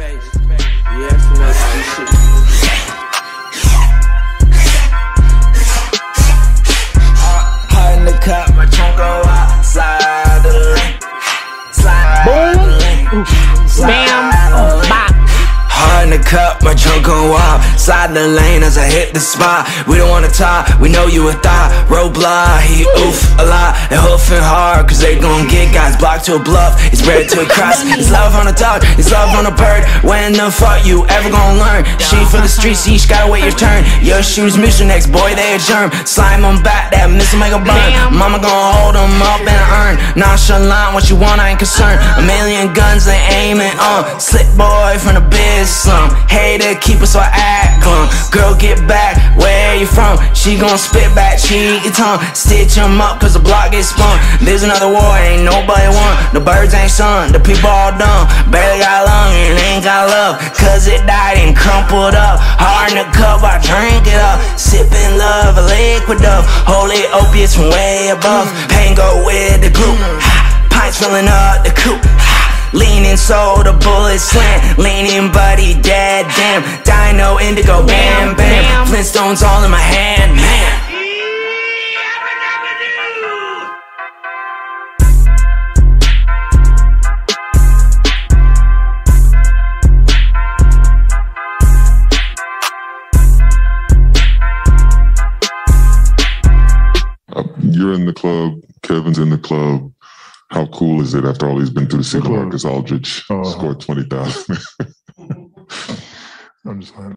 The cup, my trunk lane. Bam. Oh, bop. The cup, my trunk on wild. Slide the lane as I hit the spot. We don't wanna talk, we know you a thought. Roadblock, he oof lot. Hard, cause they gon' get guys blocked to a bluff. It's bread to a cross. It's love on a dog, it's love on a bird. When the fuck you ever gon' learn? She for the streets, each gotta wait your turn. Your shoes, mission next, boy, they a germ. Slime on back, that missile make a burn. Mama gon' hold them up and earn. Nonchalant, what you want, I ain't concerned. A million guns, they aiming on. Slick boy from the biz slum. Hater, keep it so I act glum. Girl, get back, where you from? She gon' spit back, cheek and tongue. Stitch 'em up, cause the block gets spun. There's another war, ain't nobody won. The birds ain't sung, the people all dumb. Barely got lung and ain't got love. Cause it died and crumpled up. Hard in the cup, I drink it up. Sipping love, a liquid of holy opiates from way above. Pain go with the group. Pints filling up the coop. Leaning so the bullets slant. Leaning buddy dead, damn. Dino indigo. Bam. Flintstones all in my hand, man. Uh, you're in the club. Kevin's in the club. How cool is it after all he's been through to see club. Lamarcus Aldridge Oh. score 20,000? I'm just fine.